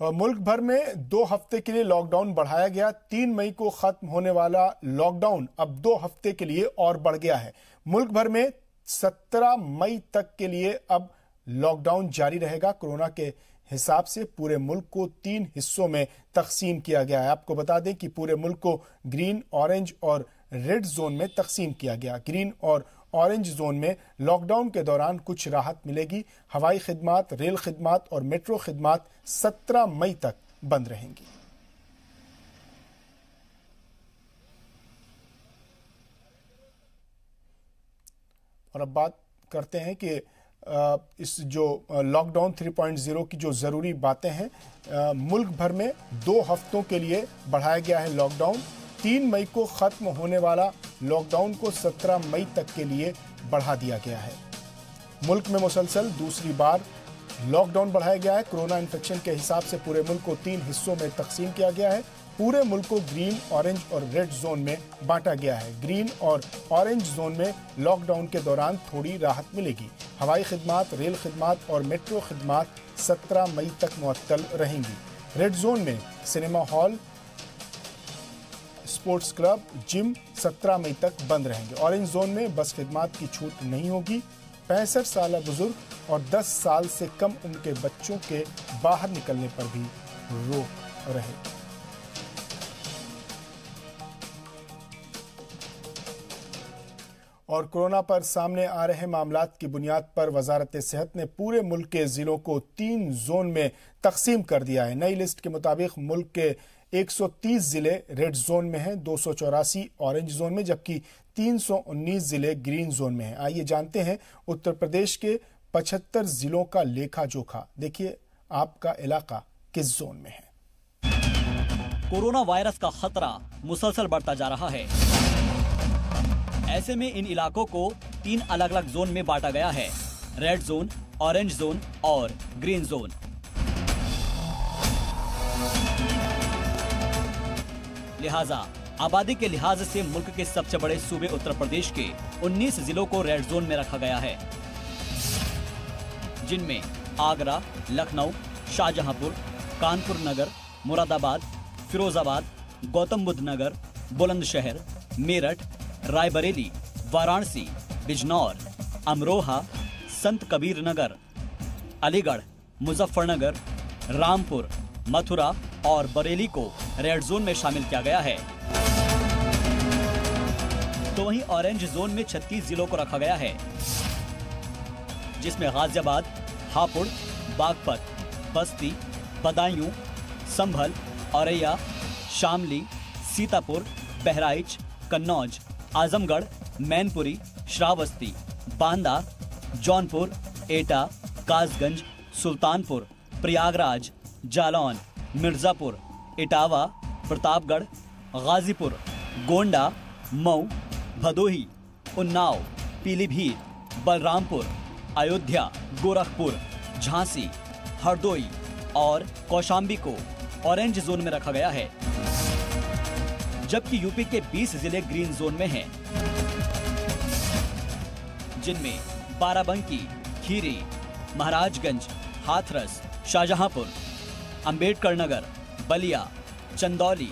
मुल्क भर में दो हफ़्ते के लिए लॉकडाउन बढ़ाया गया। तीन मई को खत्म होने वाला लॉकडाउन अब दो हफ़्ते के लिए और बढ़ गया है। मुल्क भर में सत्रह मई तक के लिए अब लॉकडाउन जारी रहेगा। कोरोना के हिसाब से पूरे मुल्क को तीन हिस्सों में तकसीम किया गया है। आपको बता दें कि पूरे मुल्क को ग्रीन ऑरेंज और रेड जोन में तकसीम किया गया। ग्रीन और ऑरेंज जोन में लॉकडाउन के दौरान कुछ राहत मिलेगी। हवाई खिदमात, रेल खिदमात और मेट्रो खिदमात 17 मई तक बंद रहेंगी। और अब बात करते हैं कि इस जो लॉकडाउन 3.0 की जो ज़रूरी बातें हैं मुल्क भर में दो हफ्तों के लिए बढ़ाया गया है लॉकडाउन तीन मई को खत्म होने वाला लॉकडाउन को 17 मई तक के लिए बढ़ा दिया गया है। मुल्क में मुसलसल दूसरी बार लॉकडाउन बढ़ाया गया है। कोरोना इन्फेक्शन के हिसाब से पूरे मुल्क को तीन हिस्सों में तकसीम किया गया है। पूरे मुल्क को ग्रीन, ऑरेंज और रेड जोन में बांटा गया है। ग्रीन और ऑरेंज जोन में लॉकडाउन के दौरान थोड़ी राहत मिलेगी। हवाई खदमात, रेल खदमात और मेट्रो खदमात 17 मई तक मुअत्तल रहेंगी। रेड जोन में cinema hall sports club gym 17 मई तक बंद रहेंगे। ऑरेंज जोन में बस खिदमात की छूट नहीं होगी। पैंसठ साल बुज़ुर्ग और 10 साल से कम उम्र के बच्चों के बाहर निकलने पर भी रोक रहेगी और कोरोना पर सामने आ रहे मामला की बुनियाद पर वजारत सेहत ने पूरे मुल्क के जिलों को तीन जोन में तकसीम कर दिया है। नई लिस्ट के मुताबिक मुल्क के 130 ज़िले रेड जोन में हैं, दो ऑरेंज जोन में, जबकि 319 ज़िले ग्रीन जोन में हैं। आइए जानते हैं उत्तर प्रदेश के 75 जिलों का लेखा जोखा देखिए, आपका इलाका किस जोन में है। कोरोना वायरस का खतरा मुसलसल बढ़ता जा रहा है। ऐसे में इन इलाकों को तीन अलग अलग जोन में बांटा गया है। रेड जोन ऑरेंज जोन और ग्रीन जोन लिहाजा। आबादी के लिहाज से मुल्क के सबसे बड़े सूबे उत्तर प्रदेश के 19 जिलों को रेड जोन में रखा गया है। जिनमें आगरा, लखनऊ, शाहजहांपुर, कानपुर नगर, मुरादाबाद, फिरोजाबाद गौतम बुद्ध नगर, बुलंदशहर, मेरठ, रायबरेली, वाराणसी, बिजनौर, अमरोहा, संत कबीर नगर, अलीगढ़, मुजफ्फरनगर, रामपुर, मथुरा और बरेली को रेड जोन में शामिल किया गया है। तो वहीं ऑरेंज जोन में 36 जिलों को रखा गया है, जिसमें गाजियाबाद, हापुड़, बागपत, बस्ती, बदायूं, संभल, औरैया, शामली, सीतापुर, बहराइच, कन्नौज, आजमगढ़, मैनपुरी, श्रावस्ती, बांदा, जौनपुर, एटा, कासगंज, सुल्तानपुर, प्रयागराज, जालौन मिर्जापुर इटावा प्रतापगढ़ गाजीपुर गोंडा मऊ भदोही उन्नाव पीलीभीत बलरामपुर अयोध्या गोरखपुर झांसी हरदोई और कौशाम्बी को ऑरेंज जोन में रखा गया है। जबकि यूपी के 20 ज़िले ग्रीन जोन में हैं, जिनमें बाराबंकी खीरी महाराजगंज हाथरस शाहजहांपुर अंबेडकर नगर बलिया, चंदौली,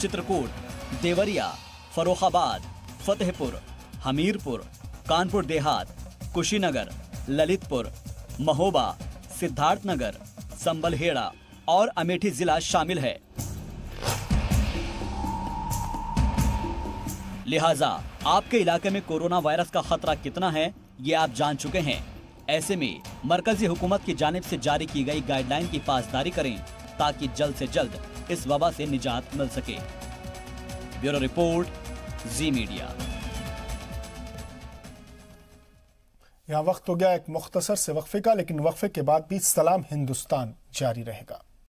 चित्रकूट, देवरिया, फरोखाबाद, फतेहपुर, हमीरपुर, कानपुर देहात, कुशीनगर, ललितपुर, महोबा, सिद्धार्थनगर, संबलहेड़ा और अमेठी जिला शामिल है। लिहाजा आपके इलाके में कोरोना वायरस का खतरा कितना है, ये आप जान चुके हैं। ऐसे में मरकजी हुकूमत की जानब ऐसी जारी की गई गाइडलाइन की पासदारी करें ताकि जल्द ऐसी जल्द इस वबा से निजात मिल सके। Bureau report, Zee media. यहाँ वक्त हो गया एक मुख्तसर से वक्फे का, लेकिन वक्फे के बाद भी सलाम हिंदुस्तान जारी रहेगा।